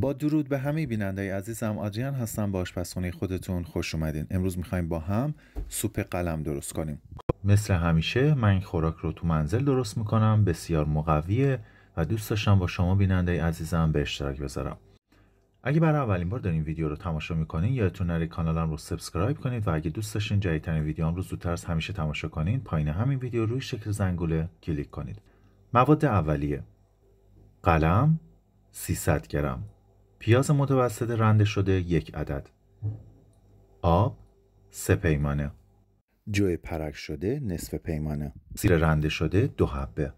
با درود به همه بیننده عزیزم. آدریان هستم با آشپزخونه خودتون خوش اومدین. امروز می‌خوایم با هم سوپ قلم درست کنیم. مثل همیشه من این خوراک رو تو منزل درست می‌کنم بسیار مقویه و دوست داشتم با شما بیننده عزیزم به اشتراک بذارم. اگه برای اولین بار دارین ویدیو رو تماشا می‌کنین یادتون نره کانالم رو subscribe کنید و اگه دوست داشتین جدیدترین ویدیوام رو زودتر از همیشه تماشا کنین پایین همین ویدیو روی شکل زنگوله کلیک کنید. مواد اولیه قلم 300 گرم. پیاز متوسط رنده شده یک عدد. آب سه پیمانه. جو پرک شده نصف پیمانه. سیر رنده شده دو حبه.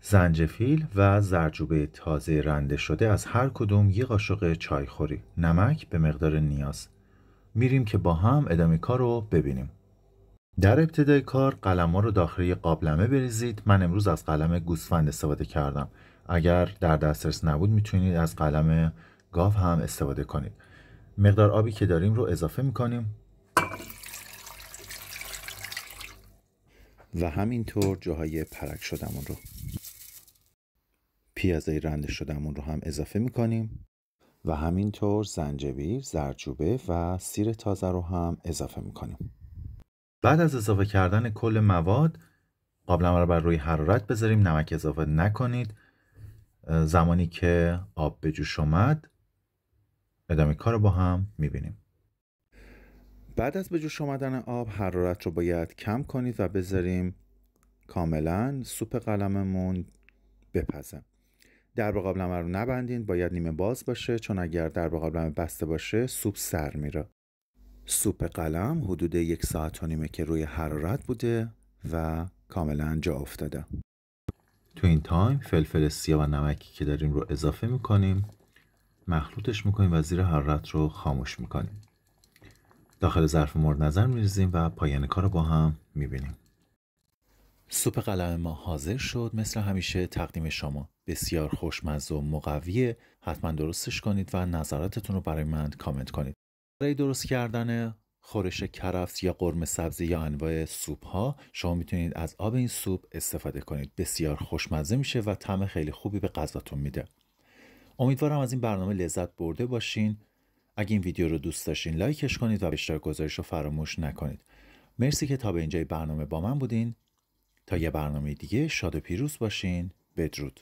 زنجفیل و زرجوبه تازه رنده شده از هر کدوم یک قاشق چای خوری نمک به مقدار نیاز. میریم که با هم ادامه کار رو ببینیم. در ابتدای کار قلم ها رو داخل قابلمه بریزید. من امروز از قلم گوسفند استفاده کردم. اگر در دسترس نبود می‌تونید از قلم گاو هم استفاده کنید. مقدار آبی که داریم رو اضافه می‌کنیم. و همینطور جاهای پرک شدمون رو. پیازای رنده شدمون رو هم اضافه می‌کنیم. و همینطور زنجبیل، زرچوبه و سیر تازه رو هم اضافه می‌کنیم. بعد از اضافه کردن کل مواد قابلمه رو بر روی حرارت بذاریم. نمک اضافه نکنید. زمانی که آب به جوش اومد ادامه کار رو با هم می‌بینیم. بعد از به جوش آمدن آب حرارت رو باید کم کنید و بذاریم کاملا سوپ قلممون بپزه. در قابلمه رو نبندین باید نیمه باز باشه. چون اگر در قابلمه بسته باشه سوپ سر میره. سوپ قلم حدود یک ساعت و نیمه که روی حرارت بوده و کاملا جا افتاده. تو این time فلفل سیاه و نمکی که داریم رو اضافه می‌کنیم مخلوطش می‌کنیم و زیر حرارت رو خاموش می‌کنیم. داخل ظرف مورد نظر میریزیم و پایان کار رو با هم می‌بینیم. سوپ قلم ما حاضر شد مثل همیشه تقدیم شما. بسیار خوشمزه و مقویه. حتما درستش کنید و نظراتتون رو برای من کامنت کنید. برای درست کردن خورش کرفس یا قرمه سبزی یا انواع سوپ ها شما می‌تونید از آب این سوپ استفاده کنید. بسیار خوشمزه میشه و طعم خیلی خوبی به غذاتون میده. امیدوارم از این برنامه لذت برده باشین. اگه این ویدیو رو دوست داشتین لایکش کنید و به اشتراک گذارش رو فراموش نکنید. مرسی که تا به اینجای برنامه با من بودین. تا یه برنامه دیگه شاد و پیروز باشین. بدرود.